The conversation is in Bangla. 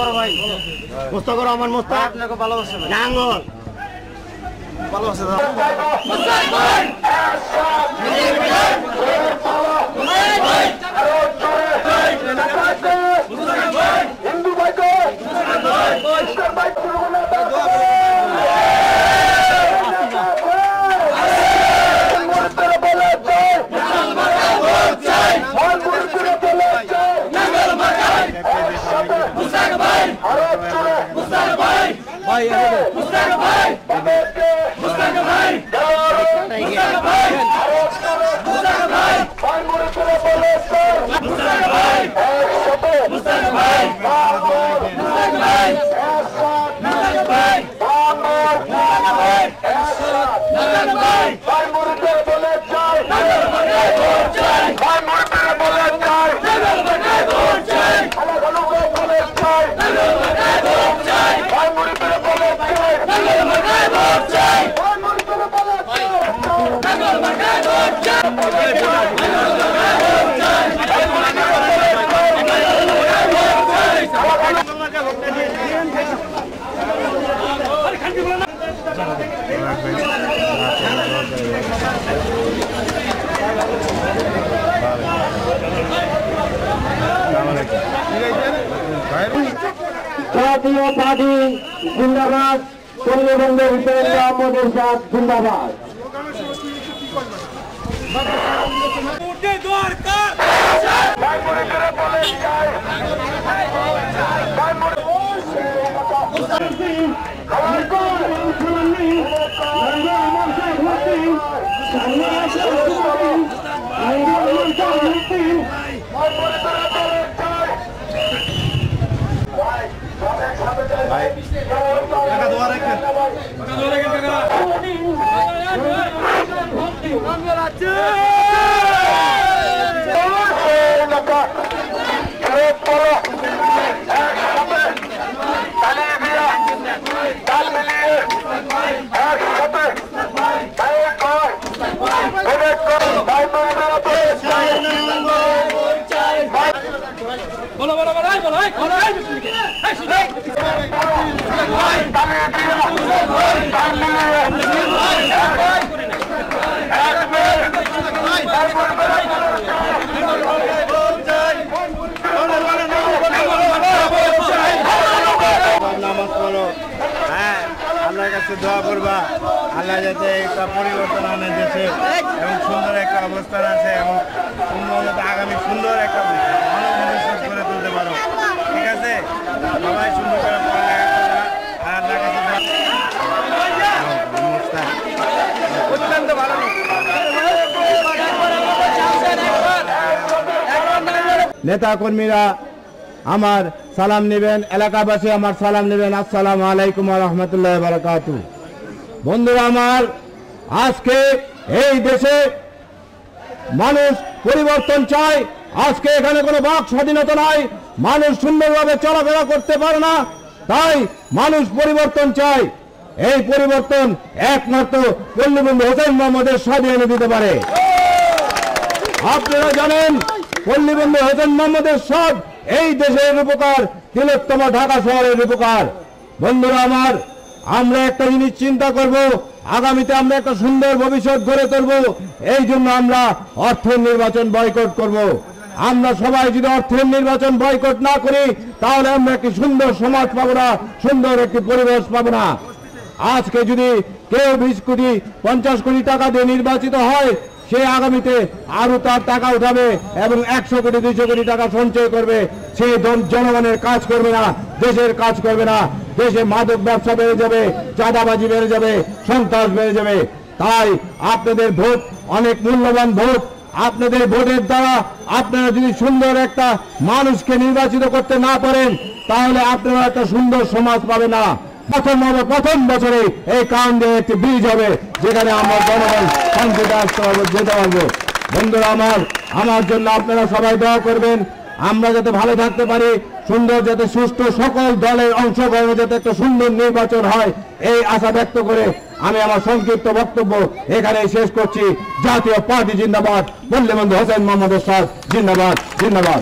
বড় ভাই। মোস্তাক রহমান মোস্তাক। আপনাকে ভালোবাসে নাঙ্গল। ভালোবাসে भाई मुस्ताक भाई मुस्ताक भाई मुस्ताक भाई मुस्ताक भाई मुस्ताक भाई मुस्ताक भाई मुस्ताक भाई জাতীয় পার্টি জিন্দাবাদ পল্লীবন্ধু হুসেন সাথ জিন্দাবাদ। ভাই মুরুদের বলে চাই ভাই এলাকা নামাজ পড়ো হ্যাঁ আল্লাহর কাছে দোয়া করবা। আল্লাহ যাতে একটা পরিবর্তন আনে দেশে এবং সুন্দর একটা অবস্থান আছে এবং সুন্দর আগামী সুন্দর একটা মানব করে তুলতে পারো। ঠিক আছে? সবাই সুন্দর করে আর আল্লাহর কাছে অত্যন্ত ভালো নেতা কর্মীরা আমার সালাম নেবেন এলাকাবাসী আমার সালাম নেবেন। আসসালামু আলাইকুম রহমতুল্লাহ বারকাত বন্ধুরা আমার, আজকে এই দেশে মানুষ পরিবর্তন চায়। আজকে এখানে কোনো বাক স্বাধীনতা নাই। মানুষ সুন্দরভাবে চলাফেরা করতে পারে না। তাই মানুষ পরিবর্তন চায়। এই পরিবর্তন একমাত্র পল্লীবন্ধু হোসেন মোহাম্মদের স্বাধীন এনে দিতে পারে। আপনারা জানেন, পল্লীবন্ধু হোসেন মোহাম্মদের সব এই দেশের উপকার তিলোত্তমা ঢাকা শহরের উপকার বন্ধুরা আমার আমরা একটা জিনিস চিন্তা করব, আগামীতে আমরা একটা সুন্দর ভবিষ্যৎ গড়ে তুলব, এই জন্য আমরা অর্থের নির্বাচন বয়কট করব। আমরা সবাই যদি অর্থের নির্বাচন বয়কট না করি, তাহলে আমরা একটি সুন্দর সমাজ পাবো না, সুন্দর একটি পরিবেশ পাবো না? আজকে যদি কেউ বিশ কোটি, পঞ্চাশ কোটি টাকা দিয়ে নির্বাচিত হয় সে আগামীতে আরও তার টাকা উঠাবে এবং একশো কোটি, দুইশো কোটি টাকা সঞ্চয় করবে। সে জনগণের কাজ করবে না, দেশের কাজ করবে না। দেশে মাদক ব্যবসা বেড়ে যাবে, চাঁদাবাজি বেড়ে যাবে, সন্ত্রাস বেড়ে যাবে। তাই আপনাদের ভোট অনেক মূল্যবান ভোট। আপনাদের ভোটের দ্বারা আপনারা যদি সুন্দর একটা মানুষকে নির্বাচিত করতে না পারেন, তাহলে আপনারা একটা সুন্দর সমাজ পাবে না। প্রথম হবে, প্রথম বছরে এই কারণ একটি ব্রিজ হবে, যেখানে আমরা জনগণ শান্তিতে আসতে পারব, যেতে পারব। বন্ধুরা আমার আমার জন্য আপনারা সবাই দোয়া করবেন। আমরা যাতে ভালো থাকতে পারি, সুন্দর যাতে সুষ্ঠু সকল দলের অংশগ্রহণে যাতে একটা সুন্দর নির্বাচন হয়, এই আশা ব্যক্ত করে আমি আমার সংক্ষিপ্ত বক্তব্য এখানে শেষ করছি। জাতীয় পার্টি জিন্দাবাদ। বল্লেবন্ধু হোসেন মোহাম্মদ জিন্দাবাদ জিন্দাবাদ।